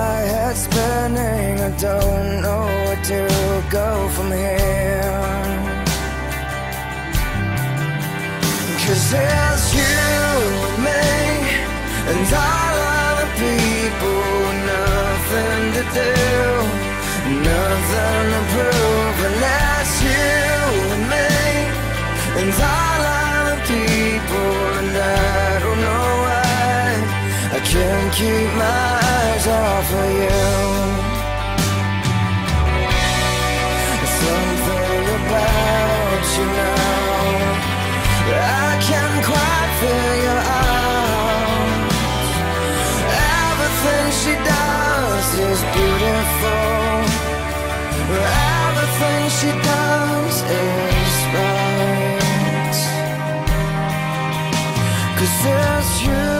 my head spinning. I don't know where to go from here. Cause it's you and me, and all other people, nothing to do, nothing to prove, and that's you and me, and all other people, and I don't know why I can't keep my of you. Something about you now I can't quite figure out. Everything she does is beautiful. Everything she does is right. Cause it's you